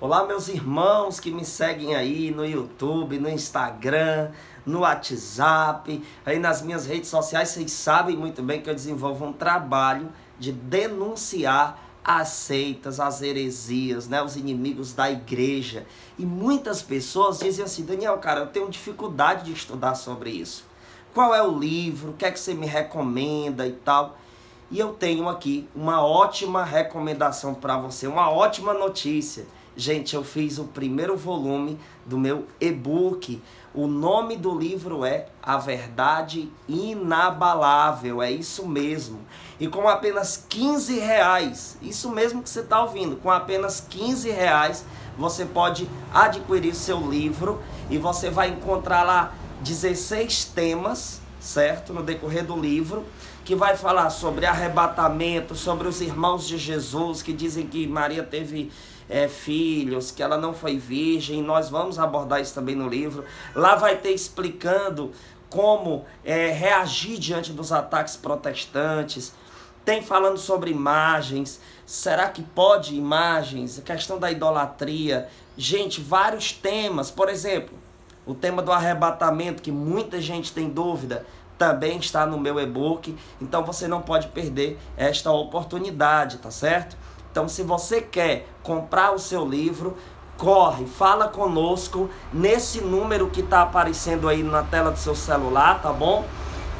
Olá, meus irmãos que me seguem aí no YouTube, no Instagram, no WhatsApp, aí nas minhas redes sociais. Vocês sabem muito bem que eu desenvolvo um trabalho de denunciar as seitas, as heresias, né, os inimigos da igreja. E muitas pessoas dizem assim: Daniel, cara, eu tenho dificuldade de estudar sobre isso. Qual é o livro? O que é que você me recomenda e tal? E eu tenho aqui uma ótima recomendação para você, uma ótima notícia. Gente, eu fiz o primeiro volume do meu e-book. O nome do livro é A Verdade Inabalável. É isso mesmo. E com apenas 15 reais, isso mesmo que você está ouvindo, com apenas 15 reais, você pode adquirir seu livro e você vai encontrar lá 16 temas, certo? No decorrer do livro que vai falar sobre arrebatamento, sobre os irmãos de Jesus que dizem que Maria teve é, filhos, que ela não foi virgem. Nós vamos abordar isso também no livro. Lá vai ter explicando como é, reagir diante dos ataques protestantes. Tem falando sobre imagens. Será que pode imagens? A questão da idolatria. Gente, vários temas. Por exemplo, o tema do arrebatamento, que muita gente tem dúvida também está no meu e-book. Então você não pode perder esta oportunidade, tá certo? Então, se você quer comprar o seu livro, corre, fala conosco nesse número que está aparecendo aí na tela do seu celular, tá bom?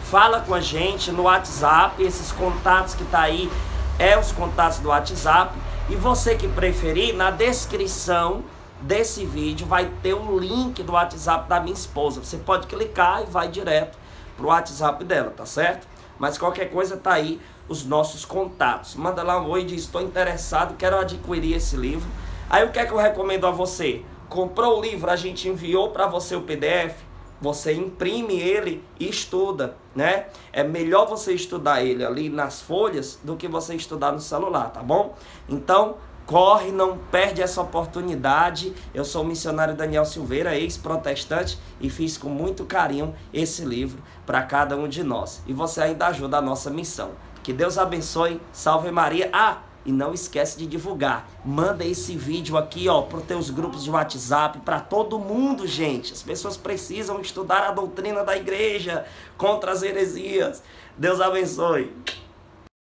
Fala com a gente no WhatsApp, esses contatos que tá aí é os contatos do WhatsApp. E você que preferir, na descrição desse vídeo vai ter o link do WhatsApp da minha esposa. Você pode clicar e vai direto pro WhatsApp dela, tá certo? Mas qualquer coisa tá aí os nossos contatos. Manda lá um oi diz: estou interessado, quero adquirir esse livro. Aí o que é que eu recomendo a você? Comprou o livro, a gente enviou para você o PDF, você imprime ele e estuda, né? É melhor você estudar ele ali nas folhas do que você estudar no celular, tá bom? Então, corre, não perde essa oportunidade. Eu sou o missionário Daniel Silveira, ex-protestante, e fiz com muito carinho esse livro para cada um de nós. E você ainda ajuda a nossa missão. Que Deus abençoe. Salve Maria. Ah, e não esquece de divulgar. Manda esse vídeo aqui, ó, para os teus grupos de WhatsApp, para todo mundo, gente. As pessoas precisam estudar a doutrina da igreja contra as heresias. Deus abençoe.